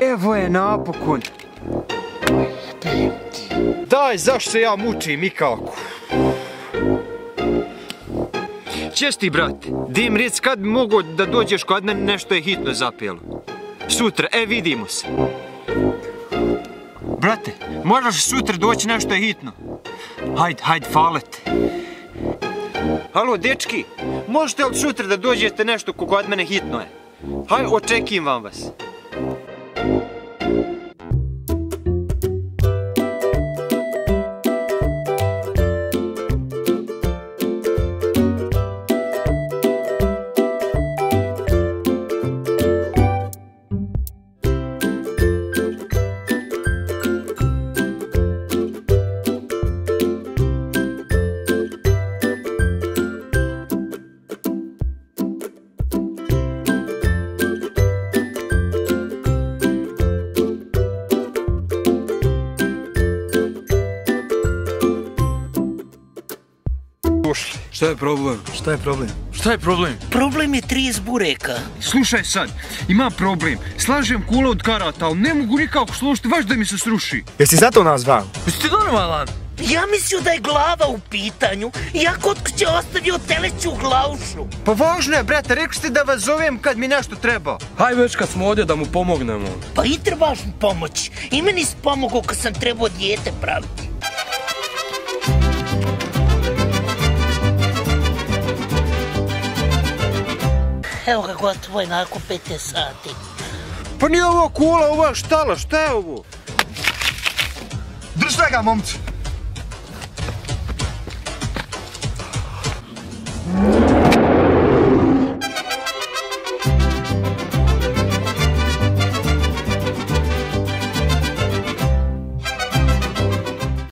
Evo je napokon. Daj, zašto se ja mučim i kako? Česti, brate. Dim ric kad bi mogo da dođeš kod mene nešto je hitno zapelo. Sutra, e vidimo se. Brate, moraš sutra doći nešto je hitno. Hajde, hajde, falet. Halo, dečki, možete li sutra da dođete nešto ko kod mene hitno je? Hajde, očekim vam vas. Došli. Šta je problem? Šta je problem? Šta je problem? Problem je 30 bureka. Slušaj sad, ima problem. Slažem kula od karata, ali ne mogu nikako složiti, baš da mi se sruši. Jesi zato nas zvao? Jesi ti normalan? Ja mislio da je glava u pitanju. Ja kod kuće ostavio teleću glaušu. Pa važno je, brate, rekli ste da vas zovem kad mi nešto treba. Haj već kad smo ovdje da mu pomognemo. Pa i trebaš mi pomoć. I meni si pomogao kad sam trebao dijete praviti. Evo ga gotovo je nakon 15 sati. Pa nije ovo kula, ovo je štala, šta je ovo? Držite ga, momci!